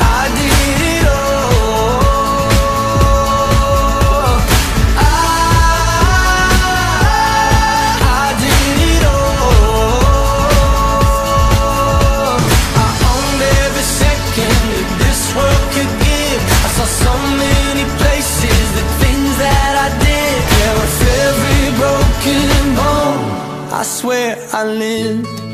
I did all I did this world could be I saw so many places the things that I did broken bone I swear I lived.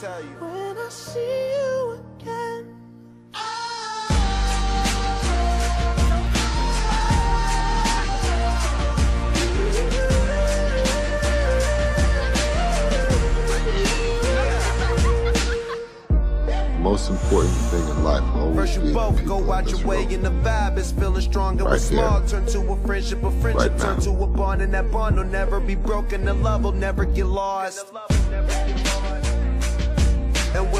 tell you. When I see you again. Most important thing in life always First you be both people go out your way room. and the vibe is feeling strong. It Right there. small, turn to a friendship, a friendship Right turn now. to a bond, and that bond will never be broken. The love will never get lost.